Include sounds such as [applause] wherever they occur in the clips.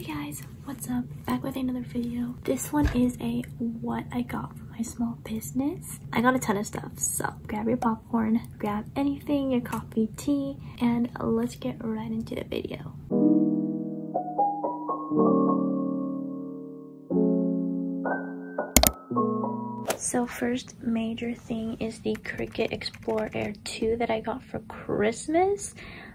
Hey guys, what's up? Back with another video. This one is a what I got for my small business. I got a ton of stuff, so grab your popcorn, grab anything, your coffee, tea, and let's get right into the video. So first major thing is the Cricut Explore Air 2 that I got for Christmas.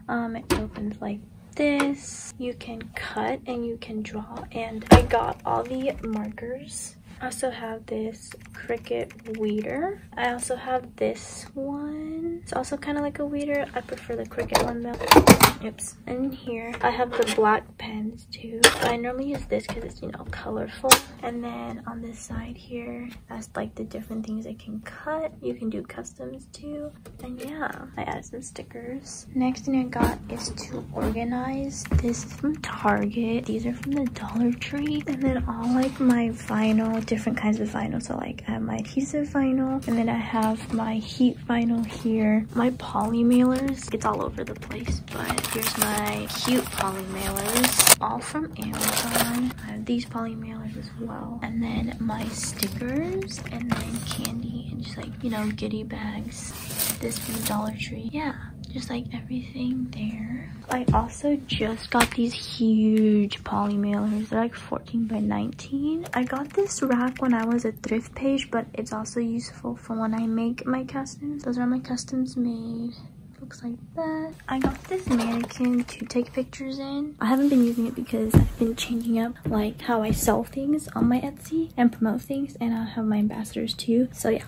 Um, it opens like this. You can cut and you can draw and I got all the markers. I also have this Cricut weeder. I also have this one. It's also kind of like a weeder. I prefer the Cricut one though. Oops. And here I have the black pens too. I normally use this because it's, you know, colorful. And then on this side here, that's like the different things I can cut. You can do customs too. And yeah, I added some stickers. Next thing I got is to organize. This is from Target. These are from the Dollar Tree. And then all like my vinyl, different kinds of vinyl. So like I have my adhesive vinyl and then I have my heat vinyl here. My poly mailers, it's all over the place, but here's my cute poly mailers, all from Amazon. I have these poly mailers as well. And then my stickers and then candy and just like, you know, goodie bags. This from Dollar Tree. Yeah just like everything there. I also just got these huge poly mailers. They're like 14 by 19. I got this rack when I was a thrift page, but it's also useful for when I make my customs. Those are my customs made looks like that. I got this mannequin to take pictures in. I haven't been using it because I've been changing up like how I sell things on my Etsy and promote things and I have my ambassadors too. So yeah,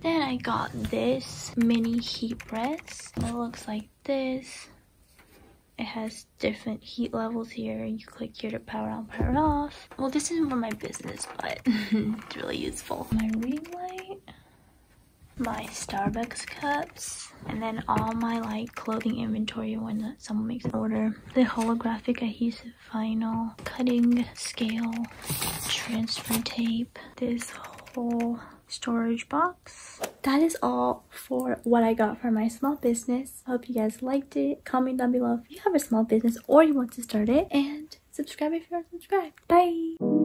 then I got this mini heat press. It looks like this. It has different heat levels here. You click here to power on, power off. Well, this isn't for my business, but [laughs] it's really useful. My ring light, my Starbucks cups, and then all my like clothing inventory when someone makes an order. The holographic adhesive vinyl, cutting scale, transfer tape, this whole storage box. That is all for what I got for my small business. Hope you guys liked it. Comment down below if you have a small business or you want to start it. And subscribe if you are subscribed. Bye!